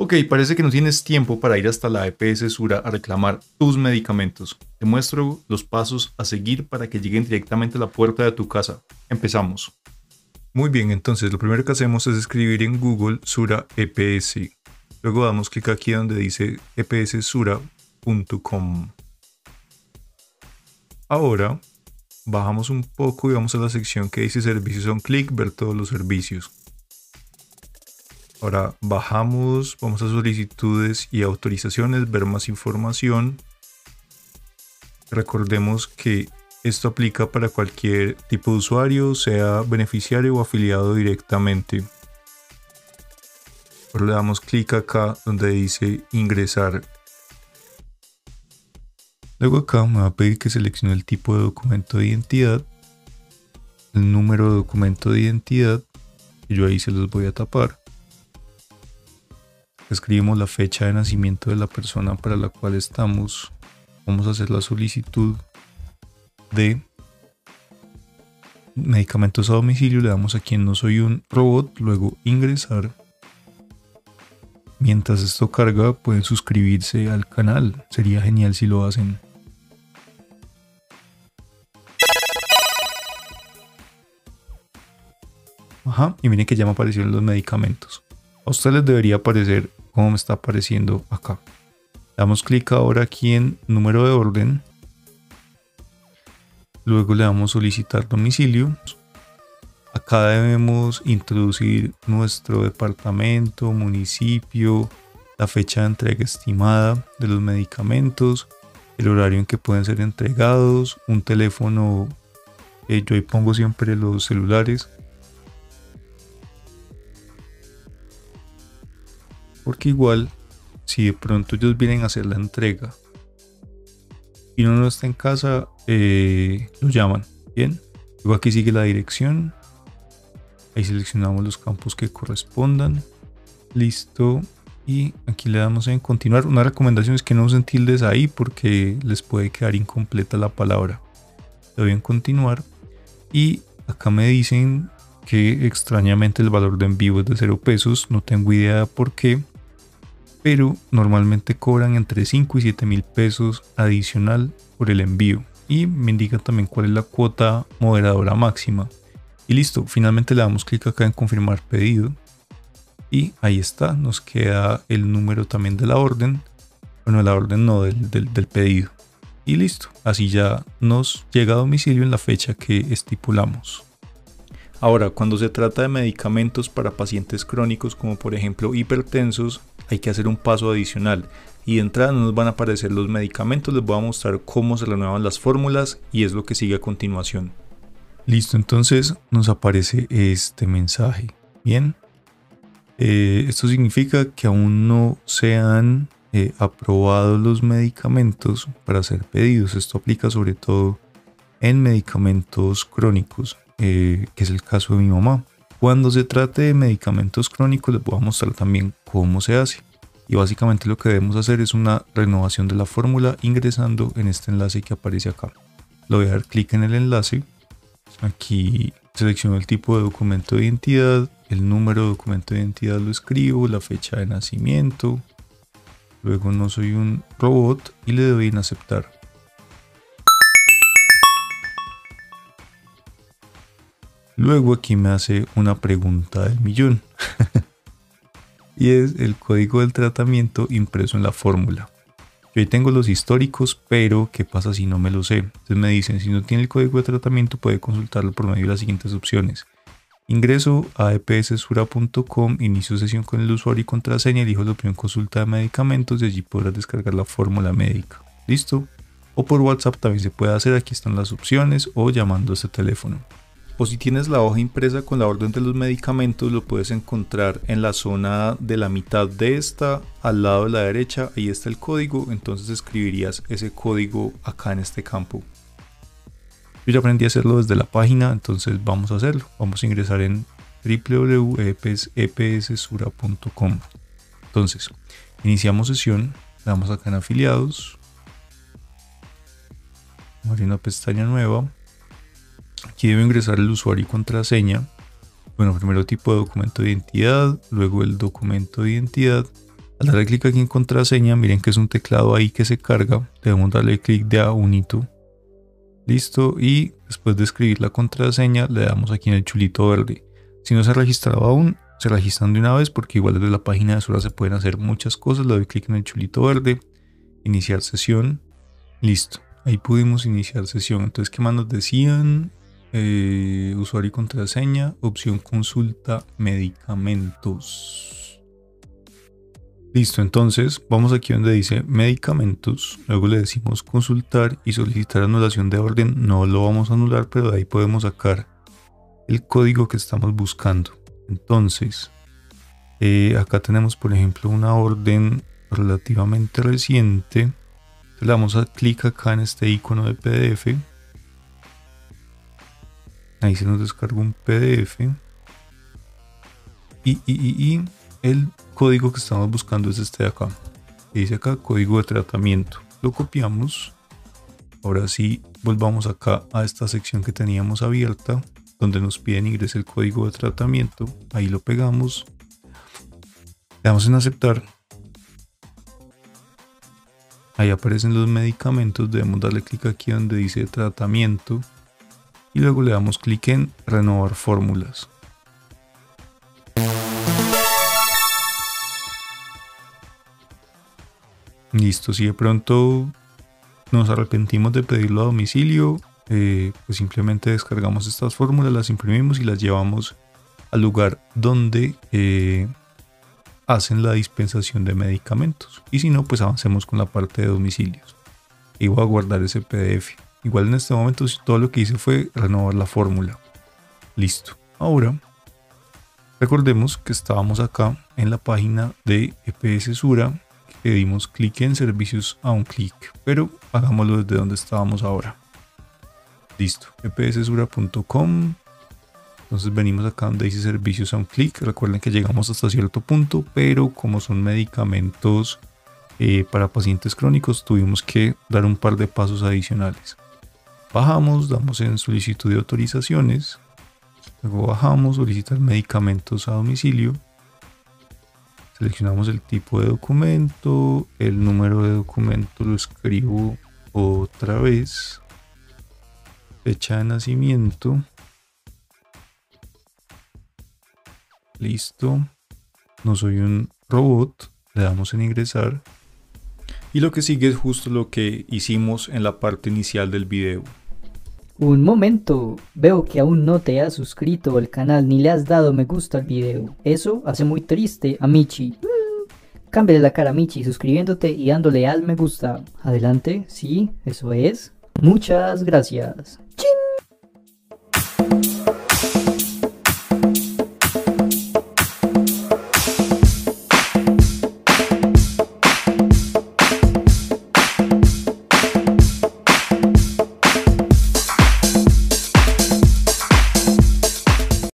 Ok, parece que no tienes tiempo para ir hasta la EPS Sura a reclamar tus medicamentos. Te muestro los pasos a seguir para que lleguen directamente a la puerta de tu casa. Empezamos. Muy bien, entonces lo primero que hacemos es escribir en Google Sura EPS. Luego damos clic aquí donde dice epssura.com. Ahora bajamos un poco y vamos a la sección que dice servicios on click, ver todos los servicios. Ahora bajamos, vamos a solicitudes y autorizaciones, ver más información. Recordemos que esto aplica para cualquier tipo de usuario, sea beneficiario o afiliado directamente. Ahora le damos clic acá donde dice ingresar. Luego acá me va a pedir que seleccione el tipo de documento de identidad, el número de documento de identidad, y yo ahí se los voy a tapar escribimos la fecha de nacimiento de la persona para la cual estamos. Vamos a hacer la solicitud de medicamentos a domicilio. Le damos aquí en no soy un robot, luego ingresar. Mientras esto carga pueden suscribirse al canal. Sería genial si lo hacen. Ajá, y miren que ya me aparecieron los medicamentos. A ustedes les debería aparecer como me está apareciendo acá. Damos clic ahora aquí en número de orden. Luego le damos solicitar domicilio. Acá debemos introducir nuestro departamento, municipio, la fecha de entrega estimada de los medicamentos, el horario en que pueden ser entregados, un teléfono, yo ahí pongo siempre los celulares, Porque igual, si de pronto ellos vienen a hacer la entrega y uno no está en casa, eh, lo llaman. Bien. Luego aquí sigue la dirección. Ahí seleccionamos los campos que correspondan. Listo. Y aquí le damos en continuar. Una recomendación es que no usen tildes ahí porque les puede quedar incompleta la palabra. Le doy en continuar. Y acá me dicen que extrañamente el valor de envío es de 0 pesos. No tengo idea por qué pero normalmente cobran entre 5 y 7 mil pesos adicional por el envío. Y me indican también cuál es la cuota moderadora máxima. Y listo, finalmente le damos clic acá en confirmar pedido. Y ahí está, nos queda el número también de la orden. Bueno, la orden no, del, del pedido. Y listo, así ya nos llega a domicilio en la fecha que estipulamos. Ahora, cuando se trata de medicamentos para pacientes crónicos como por ejemplo hipertensos, hay que hacer un paso adicional y de entrada no nos van a aparecer los medicamentos, les voy a mostrar cómo se renuevan las fórmulas y es lo que sigue a continuación. Listo, entonces nos aparece este mensaje. Bien, eh, esto significa que aún no se han eh, aprobado los medicamentos para ser pedidos. Esto aplica sobre todo en medicamentos crónicos, eh, que es el caso de mi mamá. Cuando se trate de medicamentos crónicos les voy a mostrar también cómo se hace. Y básicamente lo que debemos hacer es una renovación de la fórmula ingresando en este enlace que aparece acá. Le voy a dar clic en el enlace. Aquí selecciono el tipo de documento de identidad, el número de documento de identidad lo escribo, la fecha de nacimiento. Luego no soy un robot y le doy en aceptar. Luego aquí me hace una pregunta del millón. y es el código del tratamiento impreso en la fórmula. Yo ahí tengo los históricos, pero ¿qué pasa si no me lo sé? Entonces me dicen, si no tiene el código de tratamiento puede consultarlo por medio de las siguientes opciones. Ingreso a epssura.com, inicio sesión con el usuario y contraseña, elijo la opción consulta de medicamentos y allí podrás descargar la fórmula médica. ¿Listo? O por WhatsApp también se puede hacer, aquí están las opciones, o llamando a este teléfono o si tienes la hoja impresa con la orden de los medicamentos lo puedes encontrar en la zona de la mitad de esta al lado de la derecha ahí está el código entonces escribirías ese código acá en este campo. Yo ya aprendí a hacerlo desde la página entonces vamos a hacerlo. Vamos a ingresar en www.epssura.com entonces iniciamos sesión damos acá en afiliados. Abrir una pestaña nueva Aquí debo ingresar el usuario y contraseña. Bueno, primero tipo de documento de identidad, luego el documento de identidad Al darle clic aquí en contraseña, miren que es un teclado ahí que se carga. Debemos darle clic de a unito. Listo. Y después de escribir la contraseña, le damos aquí en el chulito verde. Si no se ha registrado aún, se registran de una vez porque igual desde la página de Sura se pueden hacer muchas cosas. Le doy clic en el chulito verde. Iniciar sesión. Listo. Ahí pudimos iniciar sesión. Entonces, ¿qué más nos decían? Eh, usuario y contraseña. Opción consulta medicamentos. Listo, entonces vamos aquí donde dice medicamentos, luego le decimos consultar y solicitar anulación de orden, no lo vamos a anular, pero de ahí podemos sacar el código que estamos buscando. Entonces, eh, acá tenemos por ejemplo una orden relativamente reciente, le damos a clic acá en este icono de PDF, ahí se nos descarga un PDF y el código que estamos buscando es este de acá. Dice acá código de tratamiento. Lo copiamos. Ahora sí, volvamos acá a esta sección que teníamos abierta, donde nos piden ingresar el código de tratamiento. Ahí lo pegamos. Le damos en aceptar. Ahí aparecen los medicamentos. Debemos darle clic aquí donde dice tratamiento. Y luego le damos clic en renovar fórmulas. Listo, si de pronto nos arrepentimos de pedirlo a domicilio, eh, pues simplemente descargamos estas fórmulas, las imprimimos y las llevamos al lugar donde eh, hacen la dispensación de medicamentos. Y si no, pues avancemos con la parte de domicilios. Y voy a guardar ese PDF. Igual en este momento todo lo que hice fue renovar la fórmula. Listo. Ahora, recordemos que estábamos acá en la página de EPS Sura le dimos clic en servicios a un clic, pero hagámoslo desde donde estábamos ahora. Listo, epsura.com. Entonces venimos acá donde dice servicios a un clic. Recuerden que llegamos hasta cierto punto, pero como son medicamentos eh, para pacientes crónicos, tuvimos que dar un par de pasos adicionales. Bajamos, damos en solicitud de autorizaciones. Luego bajamos, solicitar medicamentos a domicilio. Seleccionamos el tipo de documento, el número de documento lo escribo otra vez, fecha de nacimiento, listo, no soy un robot, le damos en ingresar y lo que sigue es justo lo que hicimos en la parte inicial del video. Un momento, veo que aún no te has suscrito al canal ni le has dado me gusta al video. Eso hace muy triste a Michi. Mm, cámbiale la cara a Michi suscribiéndote y dándole al me gusta. Adelante, sí, eso es. Muchas gracias.